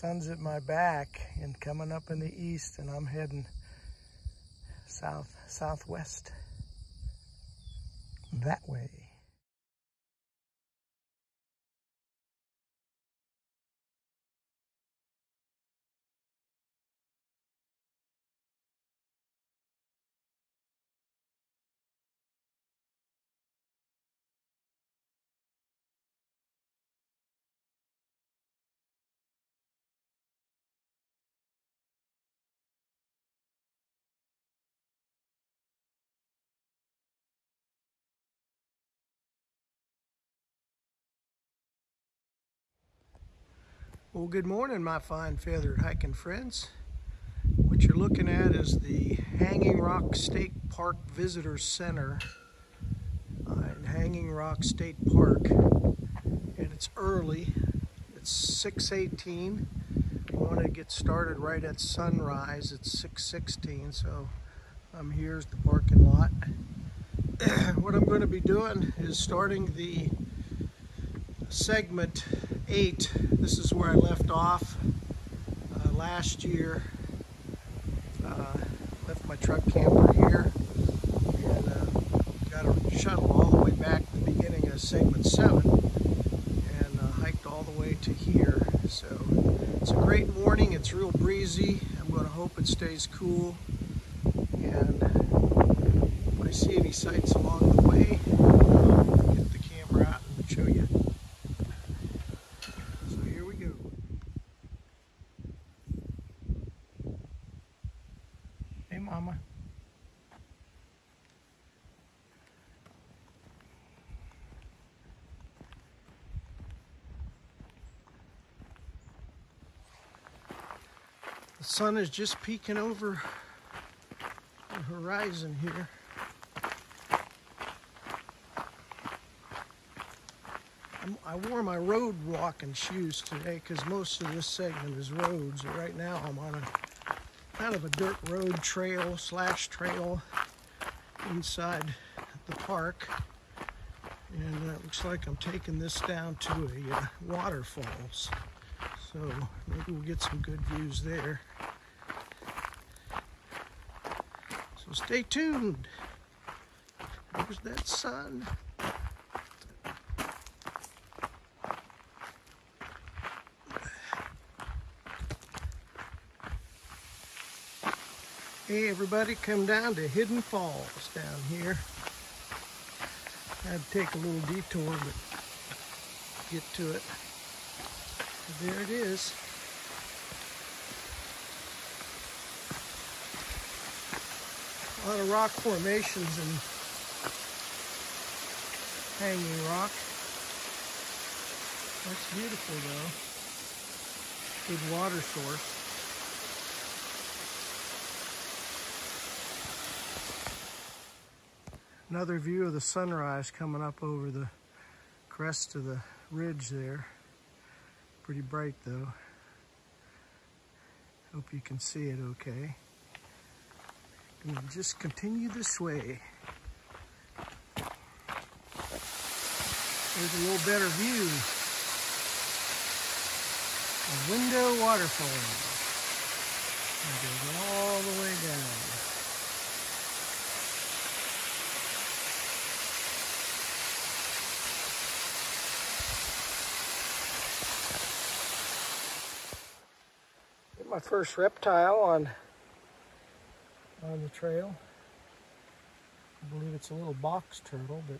Sun's at my back and coming up in the east and I'm heading south, southwest that way. Well, good morning, my fine feathered hiking friends. What you're looking at is the Hanging Rock State Park Visitor Center uh, in Hanging Rock State Park. And it's early. It's 6.18. I want to get started right at sunrise. It's 6.16, so I'm here's the parking lot. what I'm going to be doing is starting the segment eight. This is where I left off uh, last year. Uh, left my truck camper here and uh, got a shuttle all the way back to the beginning of segment seven and uh, hiked all the way to here. So it's a great morning. It's real breezy. I'm going to hope it stays cool. And if I see any sights along the way, I'll get the camera out and show you. Hey, Mama. The sun is just peeking over the horizon here. I wore my road walking shoes today because most of this segment is roads. Right now I'm on a kind of a dirt road trail slash trail inside the park and uh, it looks like I'm taking this down to a uh, waterfalls so maybe we'll get some good views there so stay tuned there's that sun Hey everybody, come down to Hidden Falls down here. To take a little detour, but get to it. There it is. A lot of rock formations and hanging rock. That's beautiful though. Good water source. Another view of the sunrise coming up over the crest of the ridge there. Pretty bright though. Hope you can see it okay. And just continue this way. There's a little better view. A window waterfall. It goes all the way down. my first reptile on on the trail. I believe it's a little box turtle, but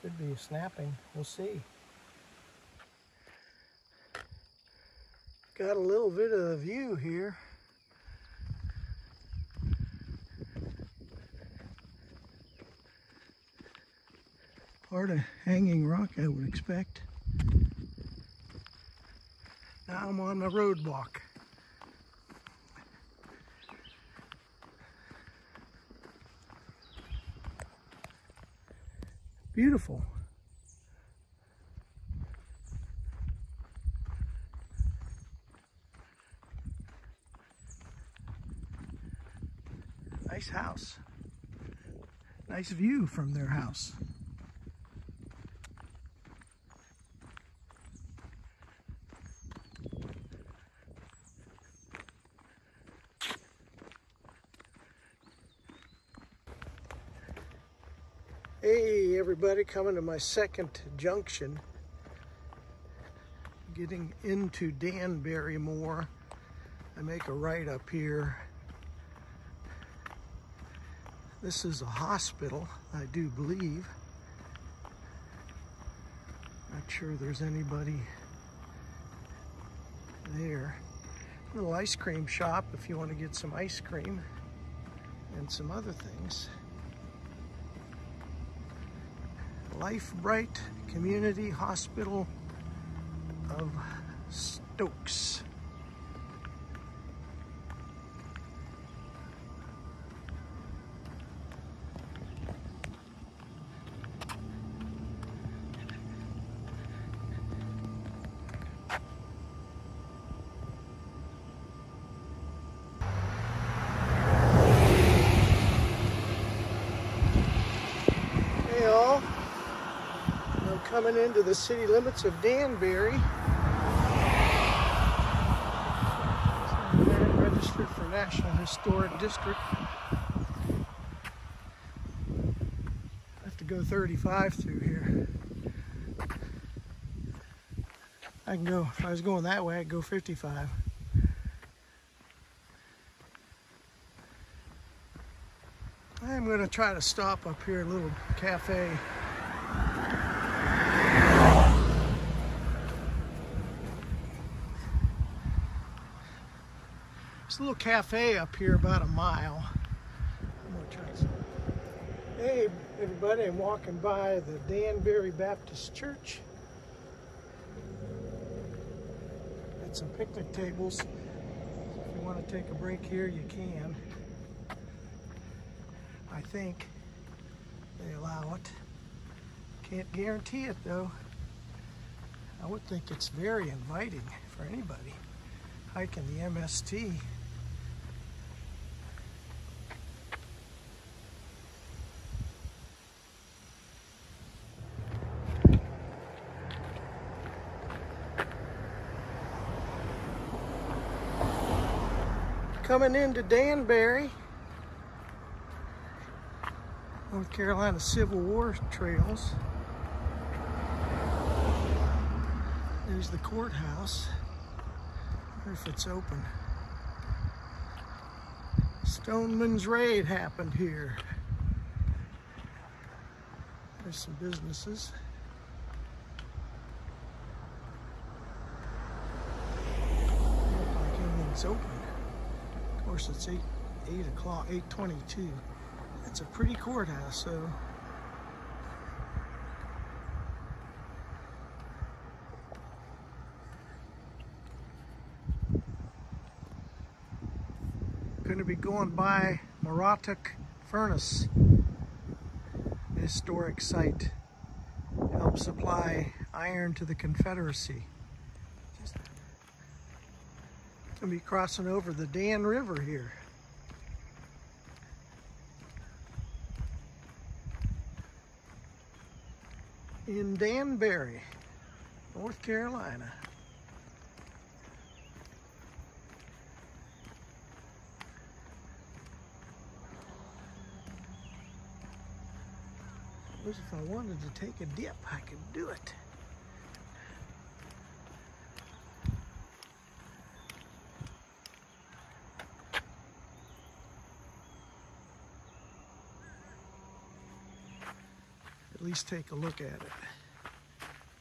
could be a snapping. We'll see. Got a little bit of a view here. Part of hanging rock, I would expect. Now I'm on the roadblock. Beautiful. Nice house. Nice view from their house. Hey everybody, coming to my second junction. Getting into Danbury more. I make a right up here. This is a hospital, I do believe. Not sure there's anybody there. Little ice cream shop if you want to get some ice cream and some other things. LifeBrite Community Hospital of Stokes. Coming into the city limits of Danbury. Registered for National Historic District. I have to go 35 through here. I can go, if I was going that way, I'd go 55. I'm going to try to stop up here, a little cafe. Little cafe up here about a mile. Hey everybody, I'm walking by the Danbury Baptist Church. Got some picnic tables. If you want to take a break here, you can. I think they allow it. Can't guarantee it though. I would think it's very inviting for anybody hiking the MST. Coming into Danbury, North Carolina Civil War trails. There's the courthouse. I wonder if it's open. Stoneman's Raid happened here. There's some businesses. Like open. Course, it's 8, 8 o'clock, 8.22. It's a pretty courthouse, so. Going to be going by Moratock Furnace, historic site. Help supply iron to the Confederacy. Just going to be crossing over the Dan River here. in Danbury, North Carolina. Suppose if I wanted to take a dip, I could do it. Least take a look at it.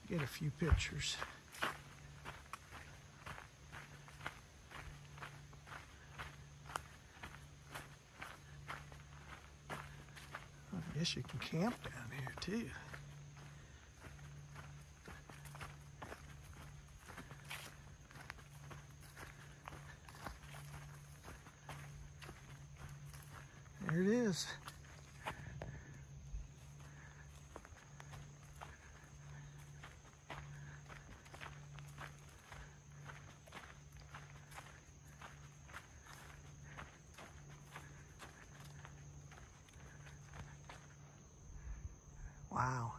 Get a few pictures. I guess you can camp down here too. There it is. Wow.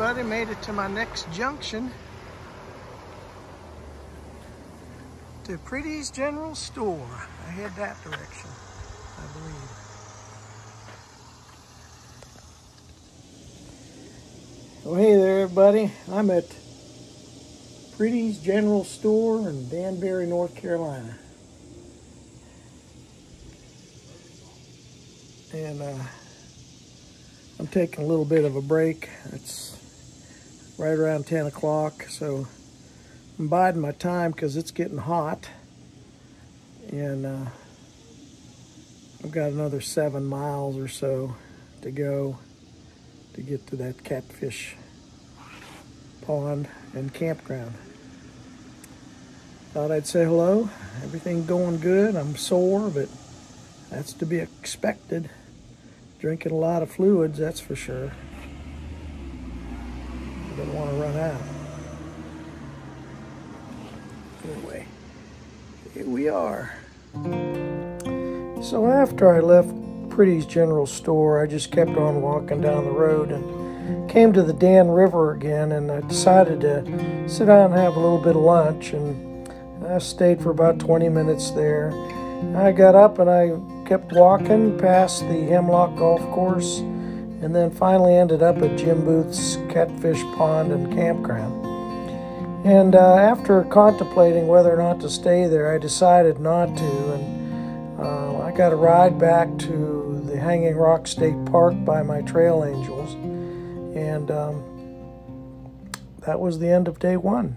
Everybody. Made it to my next junction. To Priddy's General Store. I head that direction, I believe. Well, hey there, everybody. I'm at Priddy's General Store in Danbury, North Carolina. And uh, I'm taking a little bit of a break. It's right around 10 o'clock, so I'm biding my time because it's getting hot. And uh, I've got another seven miles or so to go to get to that catfish pond and campground. Thought I'd say hello. Everything going good. I'm sore, but that's to be expected. Drinking a lot of fluids, that's for sure. Don't want to run out. Anyway, here are. So after I left Priddy's General Store, I just kept on walking down the road and came to the Dan River again and I decided to sit down and have a little bit of lunch and I stayed for about 20 minutes there. I got up and I kept walking past the Hemlock Golf Course and then finally ended up at Jim Booth's Catfish Pond and Campground. And uh, after contemplating whether or not to stay there, I decided not to. And uh, I got a ride back to the Hanging Rock State Park by my trail angels. And um, that was the end of day one.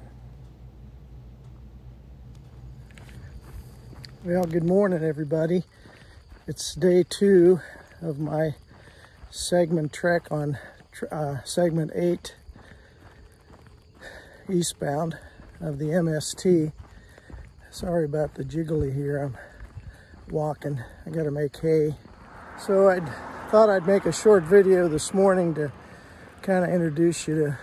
Well, good morning, everybody. It's day two of my segment trek on uh, segment eight eastbound of the MST. Sorry about the jiggly here. I'm walking. I got to make hay. So I thought I'd make a short video this morning to kind of introduce you to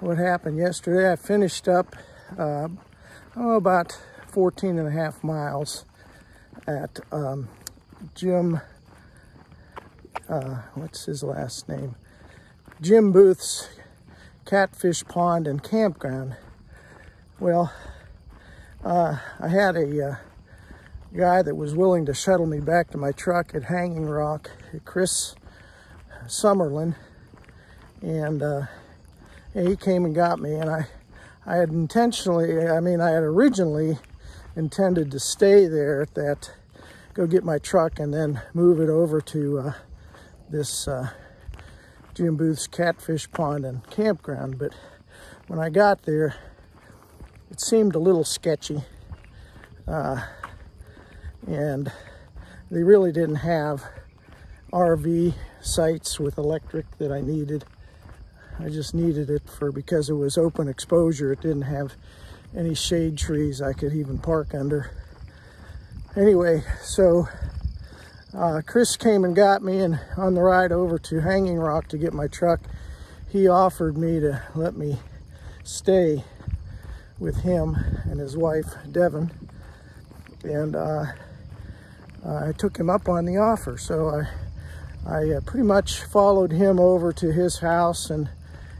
what happened yesterday. I finished up uh, oh, about 14 and a half miles at um, Jim, uh, what's his last name? Jim Booth's Catfish Pond and Campground. Well, uh, I had a uh, guy that was willing to shuttle me back to my truck at Hanging Rock, Chris Summerlin, and uh, he came and got me, and I, I had intentionally, I mean, I had originally intended to stay there at that go get my truck and then move it over to uh, this uh, Jim Booth's Catfish Pond and Campground. But when I got there, it seemed a little sketchy. Uh, and they really didn't have RV sites with electric that I needed. I just needed it for because it was open exposure. It didn't have any shade trees I could even park under anyway, so uh, Chris came and got me and on the ride over to Hanging Rock to get my truck, he offered me to let me stay with him and his wife, Devin. And uh, I took him up on the offer. So I, I uh, pretty much followed him over to his house and,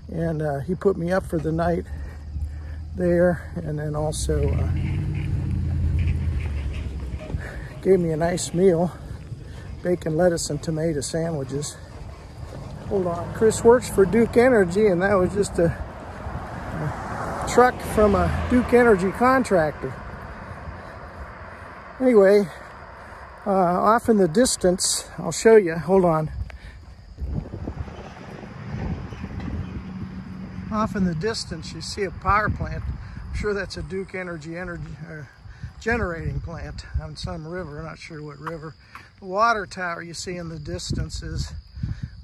and uh, he put me up for the night there. And then also uh, gave me a nice meal, bacon, lettuce, and tomato sandwiches. Hold on, Chris works for Duke Energy, and that was just a, a truck from a Duke Energy contractor. Anyway, uh, off in the distance, I'll show you, hold on. Off in the distance, you see a power plant. I'm sure that's a Duke Energy energy uh, generating plant on some river, I'm not sure what river. Water tower you see in the distance is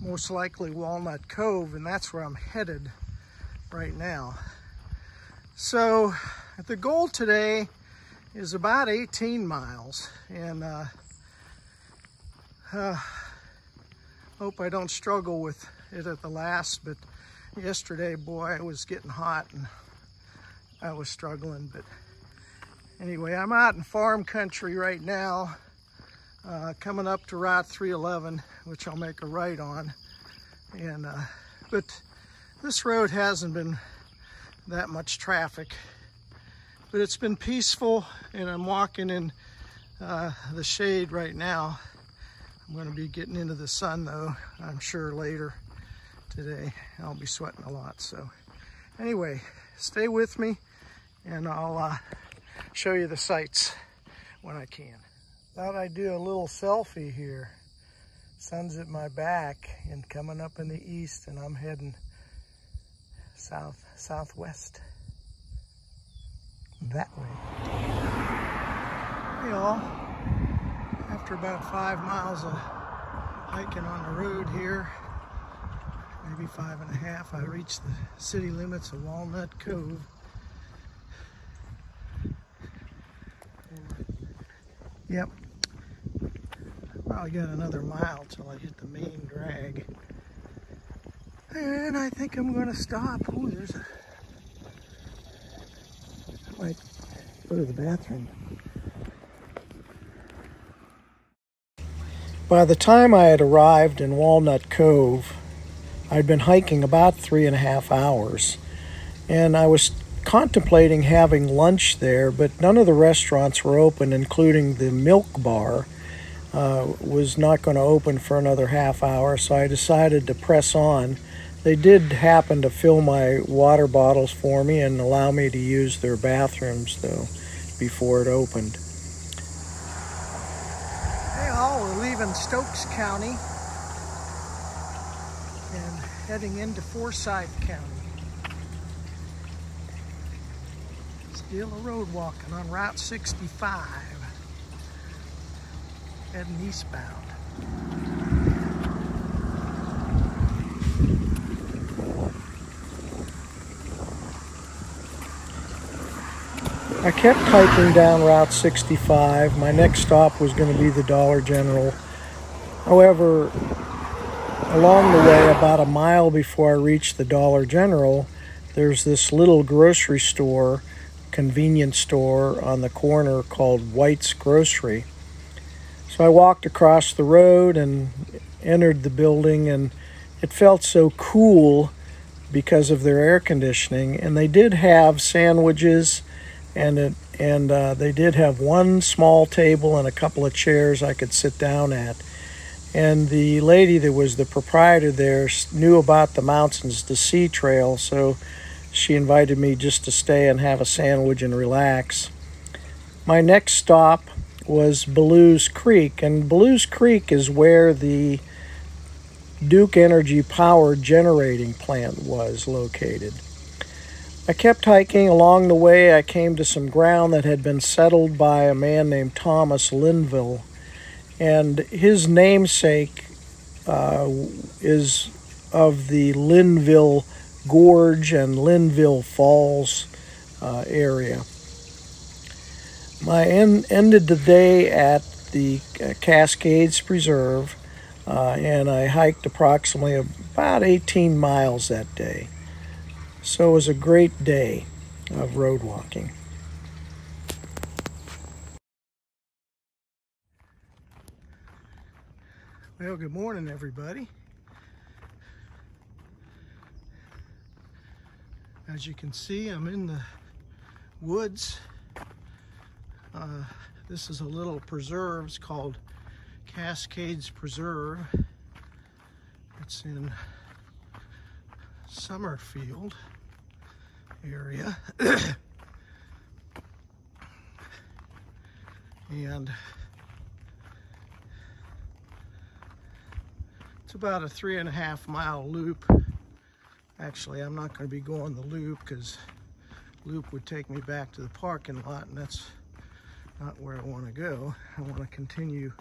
most likely Walnut Cove, and that's where I'm headed right now. So the goal today is about 18 miles, and uh, uh, hope I don't struggle with it at the last, but yesterday, boy, it was getting hot, and I was struggling, but Anyway, I'm out in farm country right now, uh, coming up to Route 311, which I'll make a right on. And uh, But This road hasn't been that much traffic, but it's been peaceful and I'm walking in uh, the shade right now. I'm going to be getting into the sun though, I'm sure later today. I'll be sweating a lot. So anyway, stay with me and I'll uh, show you the sights when I can. Thought I'd do a little selfie here. Sun's at my back and coming up in the east and I'm heading south, southwest. That way. Hey all, after about five miles of hiking on the road here, maybe five and a half, I reached the city limits of Walnut Cove. Yep, probably got another mile till I hit the main drag. And I think I'm gonna stop. Oh, there's a, I might go to the bathroom. By the time I had arrived in Walnut Cove, I'd been hiking about three and a half hours, and I was contemplating having lunch there, but none of the restaurants were open, including the Milk Bar. Uh, was not going to open for another half hour, so I decided to press on. They did happen to fill my water bottles for me and allow me to use their bathrooms, though, before it opened. Hey all, we're leaving Stokes County and heading into Forsyth County. Still a road walking on Route 65, heading eastbound. I kept hiking down Route 65. My next stop was going to be the Dollar General. However, along the way, about a mile before I reached the Dollar General, there's this little grocery store, convenience store on the corner called White's Grocery. So I walked across the road and entered the building, and it felt so cool because of their air conditioning. And they did have sandwiches and it and uh, they did have one small table and a couple of chairs I could sit down at. And the lady that was the proprietor there knew about the Mountains to Sea Trail, so she invited me just to stay and have a sandwich and relax. My next stop was Belews Creek, and Belews Creek is where the Duke Energy Power generating plant was located. I kept hiking. Along the way, I came to some ground that had been settled by a man named Thomas Linville. And his namesake uh, is of the Linville Gorge and Linville Falls uh, area. I en- ended the day at the uh, Cascades Preserve, uh, and I hiked approximately about 18 miles that day. So it was a great day of road walking. Well, good morning, everybody. As you can see, I'm in the woods. Uh, this is a little preserve. It's called Cascades Preserve. It's in Summerfield area. and it's about a three and a half mile loop. Actually, I'm not going to be going the loop because loop would take me back to the parking lot and that's not where I want to go. I want to continue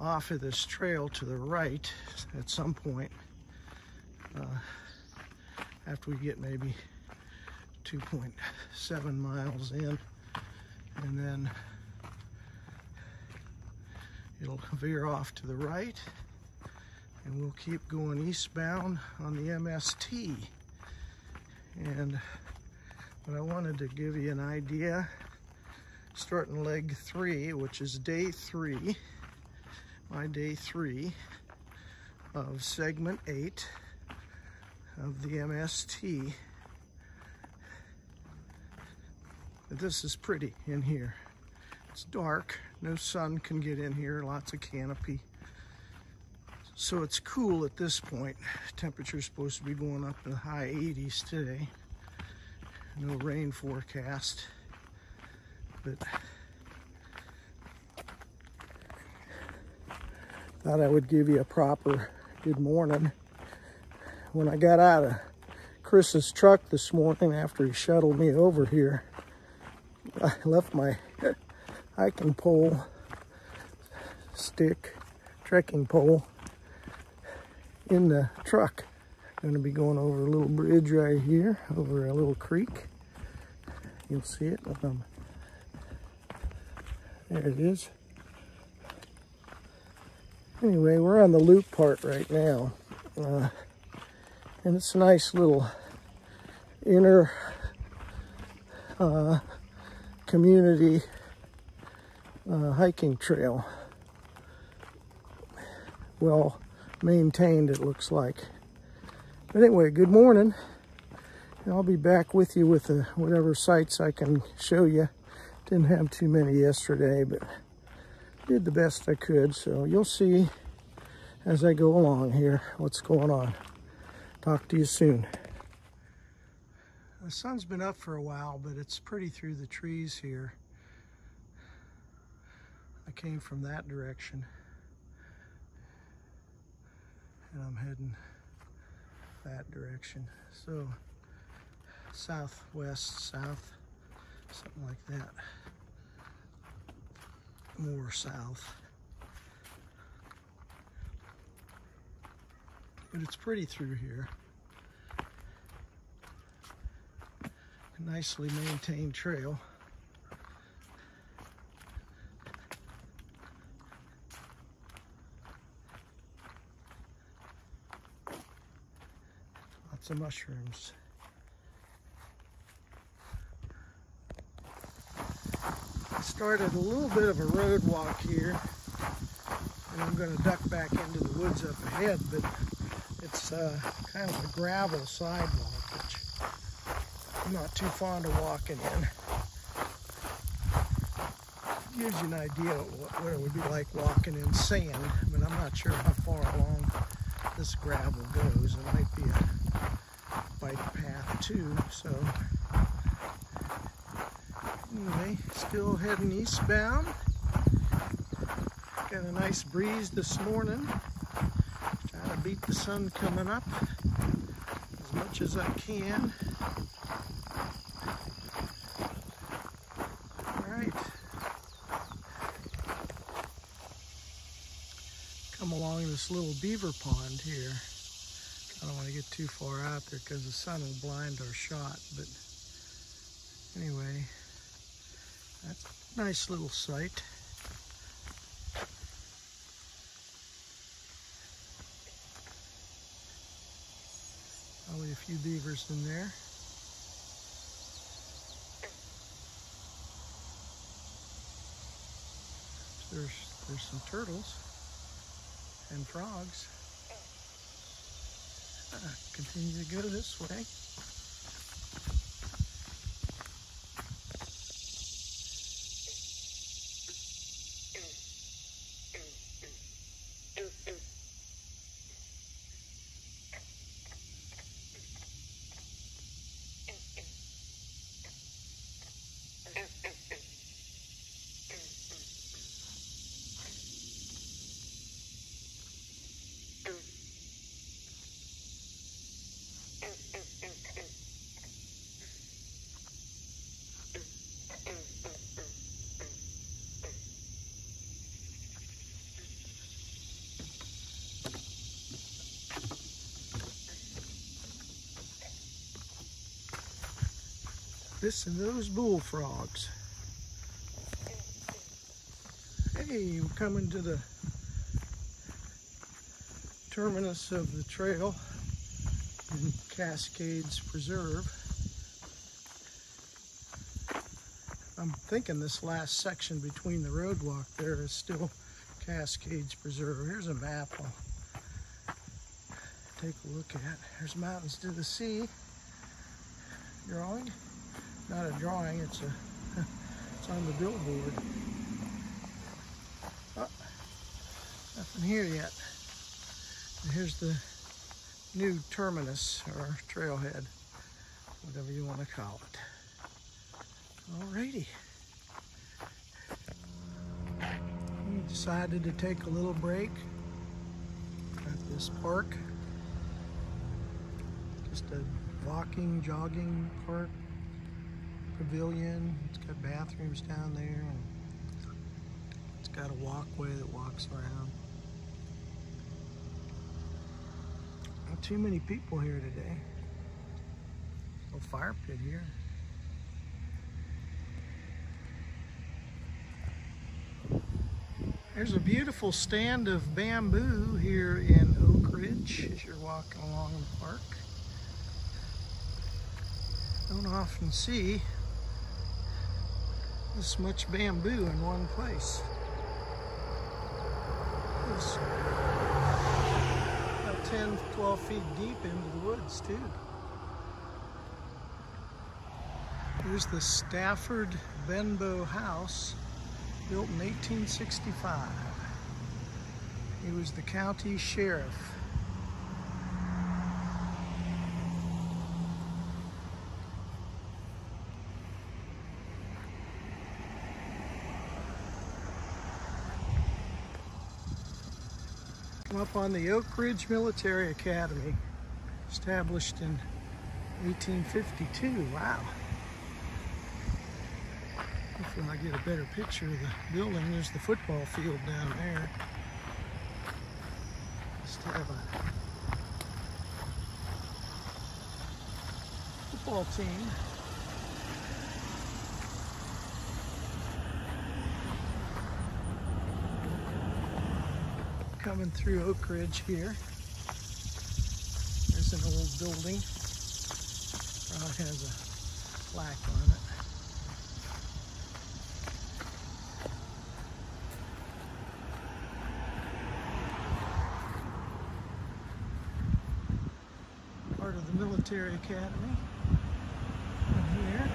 off of this trail to the right at some point uh, after we get maybe 2.7 miles in and then it'll veer off to the right and we'll keep going eastbound on the MST and but I wanted to give you an idea starting leg three which is day three my day three of segment eight of the MST. This is pretty in here. It's dark, no sun can get in here, lots of canopy. So it's cool at this point. Temperature's supposed to be going up to the high 80s today. No rain forecast, but thought I would give you a proper good morning. When I got out of Chris's truck this morning after he shuttled me over here, I left my hiking pole, stick, trekking pole in the truck. Going to be going over a little bridge right here, over a little creek. You'll see it. Um, there it is. Anyway, we're on the loop part right now. Uh, and it's a nice little inner uh, community uh, hiking trail. Well maintained, it looks like. But anyway, good morning. I'll be back with you with uh, whatever sights I can show you. Didn't have too many yesterday, but did the best I could. So you'll see as I go along here what's going on. Talk to you soon. The sun's been up for a while, but it's pretty through the trees here. I came from that direction. And I'm heading that direction. So southwest, south, something like that. More south. But it's pretty through here. A nicely maintained trail. Lots of mushrooms. Started a little bit of a road walk here and I'm going to duck back into the woods up ahead but it's uh, kind of a gravel sidewalk which I'm not too fond of walking in. Gives you an idea what it would be like walking in sand but I'm not sure how far along this gravel goes. It might be a bike path too so Anyway, still heading eastbound. Got a nice breeze this morning. Trying to beat the sun coming up as much as I can. Alright. Come along this little beaver pond here. I don't want to get too far out there because the sun will blind our shot, but anyway, nice little site. Probably a few beavers in there. There's there's some turtles and frogs. Uh, continue to go this way. Listen to those bullfrogs. Hey, we're coming to the terminus of the trail in Cascades Preserve. I'm thinking this last section between the road walk there is still Cascades Preserve. Here's a map. I'll take a look at. There's mountains to the sea. Drawing. Not a drawing, it's a it's on the billboard. Oh, nothing here yet. And here's the new terminus or trailhead, whatever you want to call it. Alrighty. We decided to take a little break at this park. Just a walking, jogging park pavilion. It's got bathrooms down there and it's got a walkway that walks around. Not too many people here today. Little fire pit here. There's a beautiful stand of bamboo here in Oak Ridge as you're walking along the park. Don't often see this much bamboo in one place. It's about 10, 12 feet deep into the woods too. Here's the Stafford Benbow House, built in 1865. He was the county sheriff. Come up on the Oak Ridge Military Academy, established in 1852. Wow. Hopefully I get a better picture of the building. There's the football field down there. Just have a football team. Coming through Oak Ridge here. There's an old building. Uh, it has a plaque on it. part of the military academy. And here.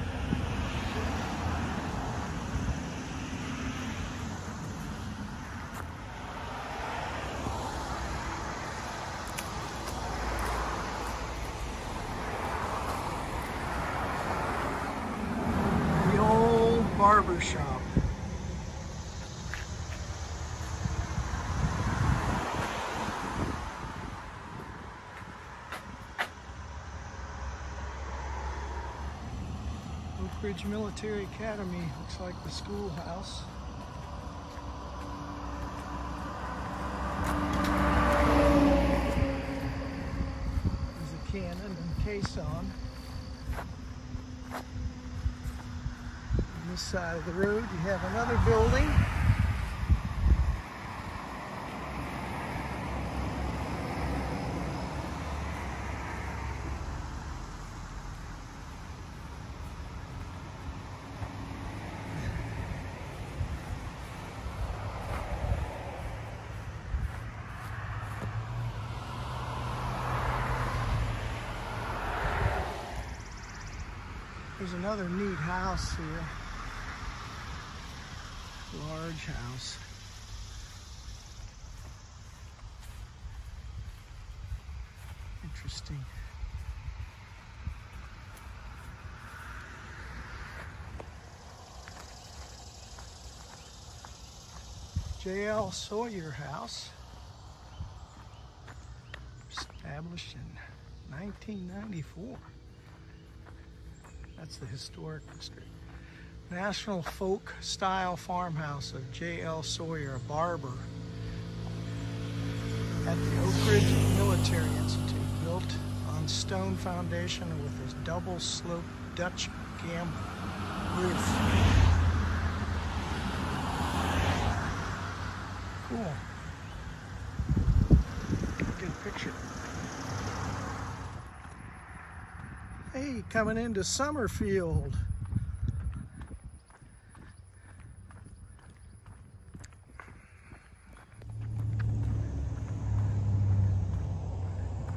The old barber shop. Oak Ridge Military Academy looks like the schoolhouse. There's a cannon and caisson. On this side of the road you have another building. There's another neat house here. Large house. Interesting. J.L. Sawyer House, established in 1994. That's the historic district. National Folk Style Farmhouse of J.L. Sawyer, a barber at the Oak Ridge Military Institute, built on stone foundation with a double slope Dutch gambrel roof. Cool. Good picture. Hey, coming into Summerfield.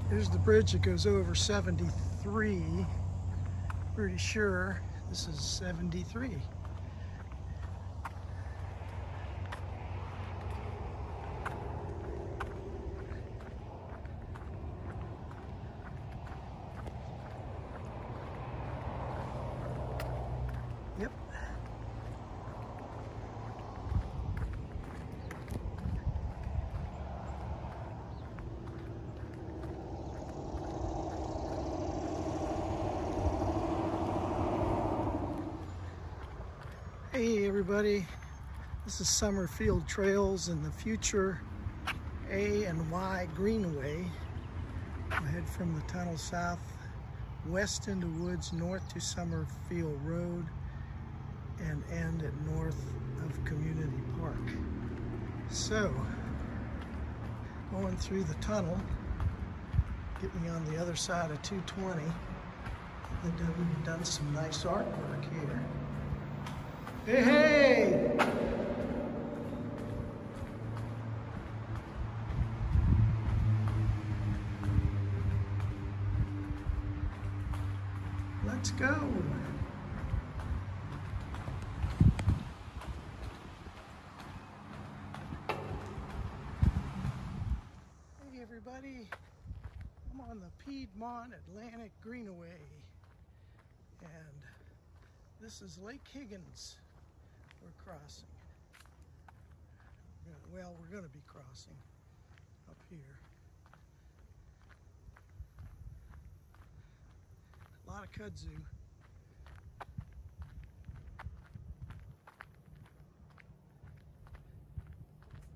Here's the bridge that goes over 73. Pretty sure this is 73. Yep. Hey everybody, this is Summerfield Trails and the future A and Y Greenway. Head from the tunnel south west into woods north to Summerfield Road and end at north of Community Park. So, going through the tunnel, get me on the other side of 220. They've done- done some nice artwork here. Hey, hey! Let's go. Hey everybody, I'm on the Piedmont Atlantic Greenaway and this is Lake Higgins we're crossing. Well, we're going to be crossing up here. A lot of kudzu.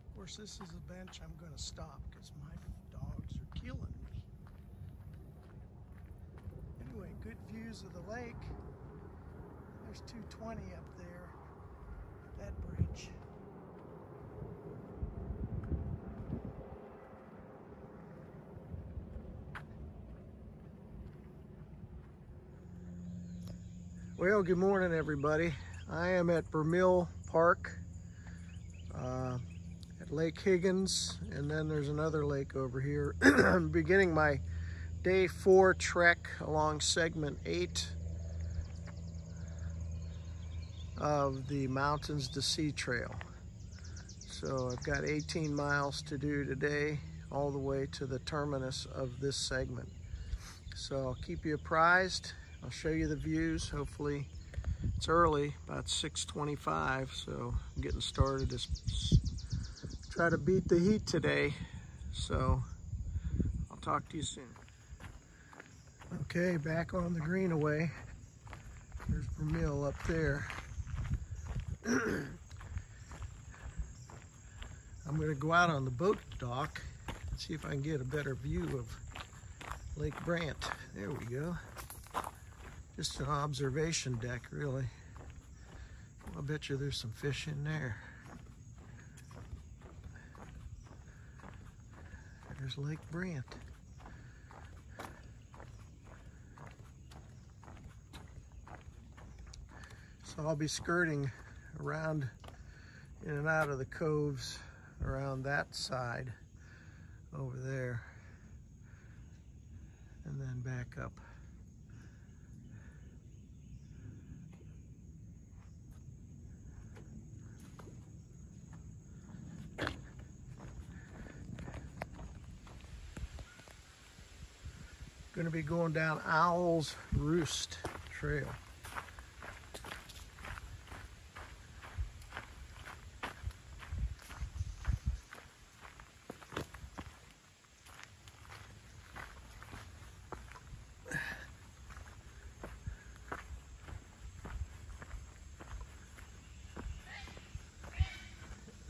Of course, this is a bench I'm going to stop because my dogs are killing me. Anyway, good views of the lake. There's 220 up there that bridge. Well, good morning, everybody. I am at Bur-Mil Park uh, at Lake Higgins, and then there's another lake over here. I'm beginning my day four trek along segment eight of the Mountains to Sea Trail. So I've got 18 miles to do today, all the way to the terminus of this segment. So I'll keep you apprised. I'll show you the views. Hopefully it's early, about 6.25, so I'm getting started. Just try to beat the heat today. So I'll talk to you soon. Okay, back on the greenaway. There's Bur-Mil up there. I'm going to go out on the boat dock and see if I can get a better view of Lake Brandt. There we go. Just an observation deck, really. I bet you there's some fish in there. There's Lake Brandt. So I'll be skirting around in and out of the coves around that side over there and then back up. Going to be going down Owl's Roost Trail.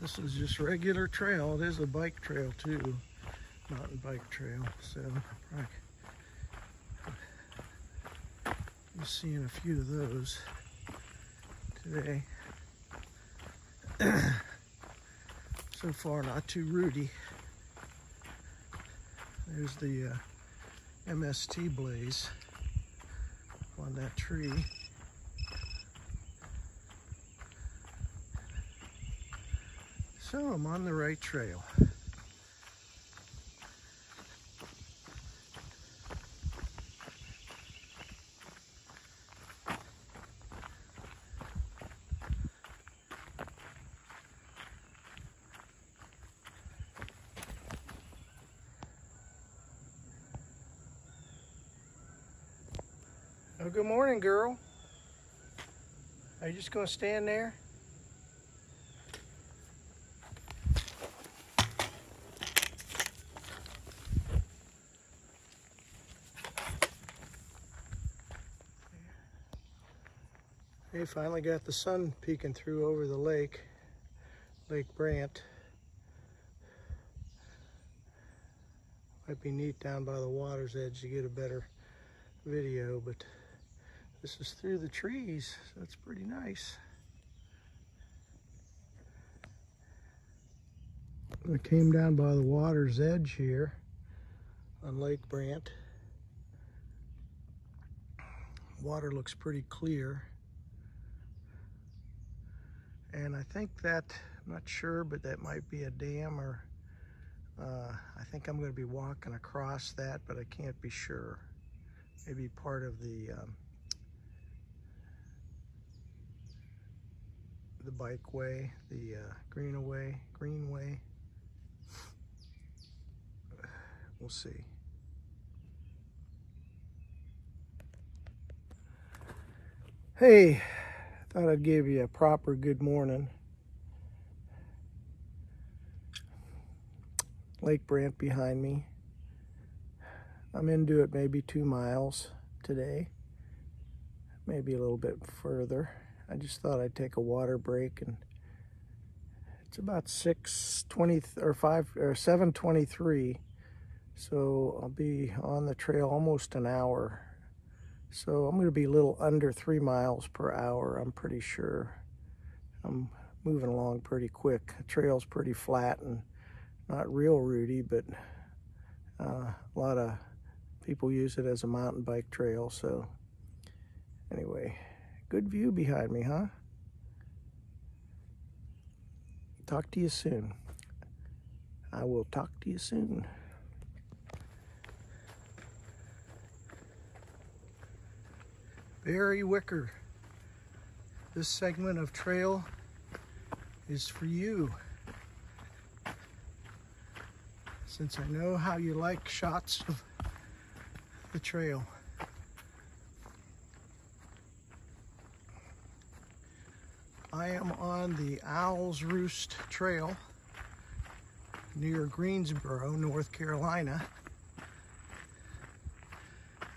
This is just regular trail. It is a bike trail too, mountain bike trail. So. You're seeing a few of those today. so far, not too rooty. There's the uh, MST blaze on that tree. So I'm on the right trail. Oh, good morning, girl. Are you just going to stand there? Finally got the sun peeking through over the lake, Lake Brandt. Might be neat down by the water's edge to get a better video, but this is through the trees, so it's pretty nice. I came down by the water's edge here on Lake Brandt. Water looks pretty clear. And I think that, I'm not sure, but that might be a dam or uh, I think I'm going to be walking across that, but I can't be sure. Maybe part of the um, the bikeway, the uh, greenaway, greenway. We'll see. Hey, thought I'd give you a proper good morning. Lake Brandt behind me. I'm into it maybe two miles today, maybe a little bit further. I just thought I'd take a water break and it's about 6.20 or 5 or 7.23 so I'll be on the trail almost an hour so I'm going to be a little under three miles per hour I'm pretty sure I'm moving along pretty quick the trail's pretty flat and not real rooty, but uh, a lot of people use it as a mountain bike trail. So anyway, good view behind me, huh? Talk to you soon. I will talk to you soon. Barry Wicker. This segment of trail is for you. since I know how you like shots of the trail. I am on the Owl's Roost Trail near Greensboro, North Carolina.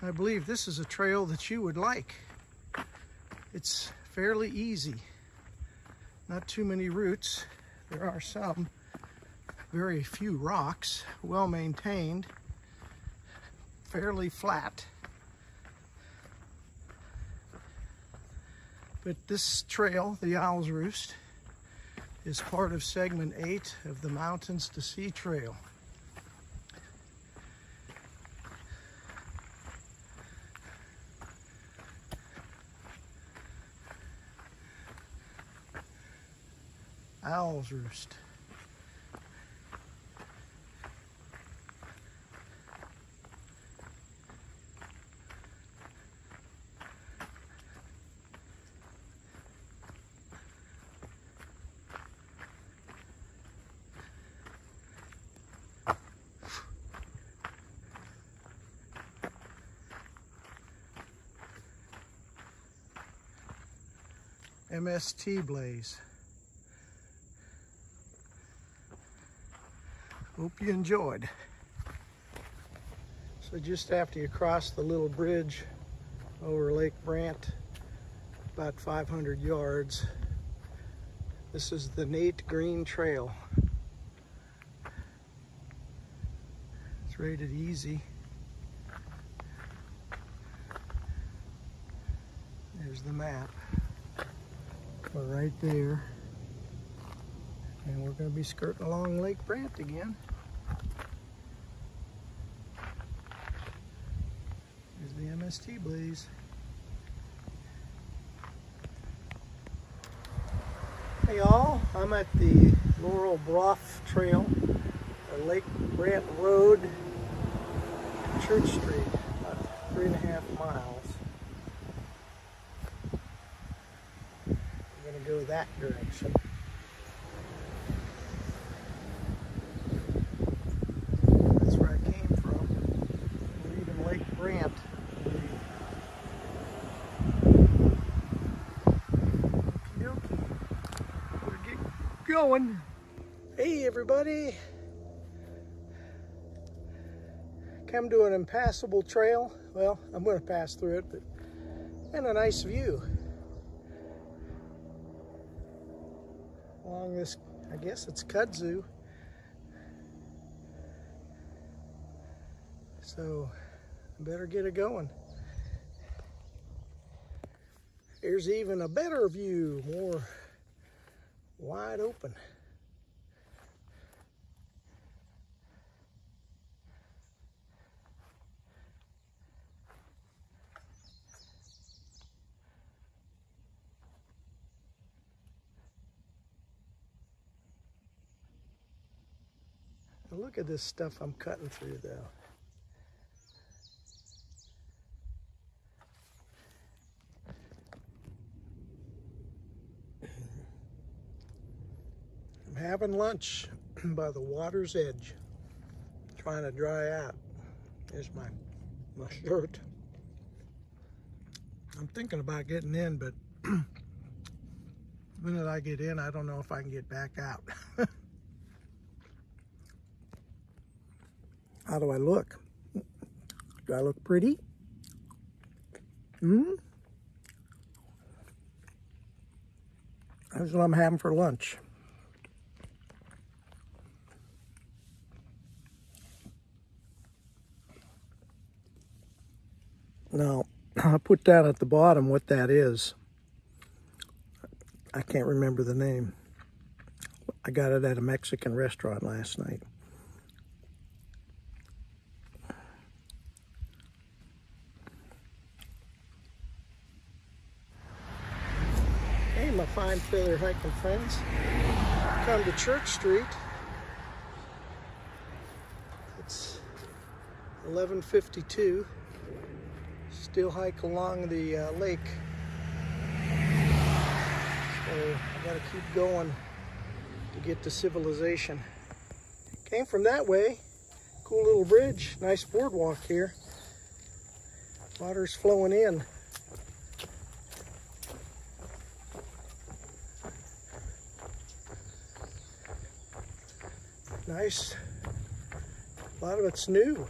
I believe this is a trail that you would like. It's fairly easy. Not too many routes. There are some very few rocks, well maintained, fairly flat. But this trail, the Owl's Roost, is part of segment eight of the Mountains to Sea Trail. Owl's Roost. MST Blaze. Hope you enjoyed. So just after you cross the little bridge over Lake Brandt, about 500 yards, this is the Nate Green Trail. It's rated easy. There's the map. We're right there. To be skirting along Lake Brandt again. Here's the MST Blaze. Hey y'all, I'm at the Laurel Bluff Trail, Lake Brandt Road, Church Street, about three and a half miles. I'm gonna go that direction. That's where I came from. We're leaving Lake Brandt. Going. Hey everybody. Come to an impassable trail. Well, I'm going to pass through it, but and a nice view. Along this, I guess it's kudzu. So, I better get it going. Here's even a better view, more wide open. Look at this stuff I'm cutting through though. Having lunch by the water's edge, trying to dry out. There's my, my shirt. I'm thinking about getting in, but the minute I get in, I don't know if I can get back out. How do I look? Do I look pretty? Hmm? That's what I'm having for lunch. Now, I'll put down at the bottom what that is. I can't remember the name. I got it at a Mexican restaurant last night. Hey, my fine feather hiking friends. Come to Church Street. It's 1152 still hike along the uh, lake. So I gotta keep going to get to civilization. Came from that way. Cool little bridge, nice boardwalk here. Water's flowing in. Nice. A lot of it's new.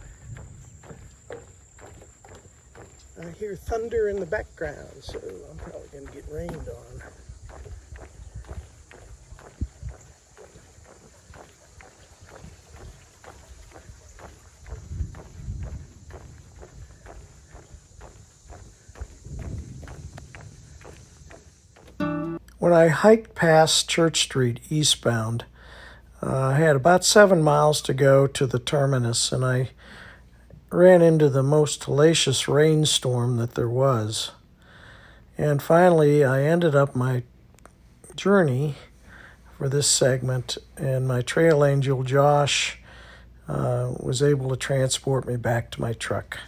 I hear thunder in the background, so I'm probably going to get rained on. When I hiked past Church Street eastbound, uh, I had about seven miles to go to the terminus, and I ran into the most hellacious rainstorm that there was. And finally, I ended up my journey for this segment, and my trail angel Josh uh, was able to transport me back to my truck.